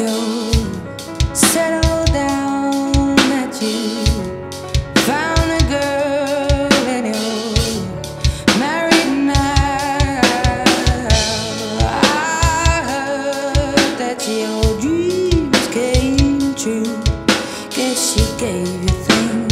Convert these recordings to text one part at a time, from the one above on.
let settle down that you found a girl and you married now. I heard that your dreams came true. Guess she gave you things.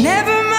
Never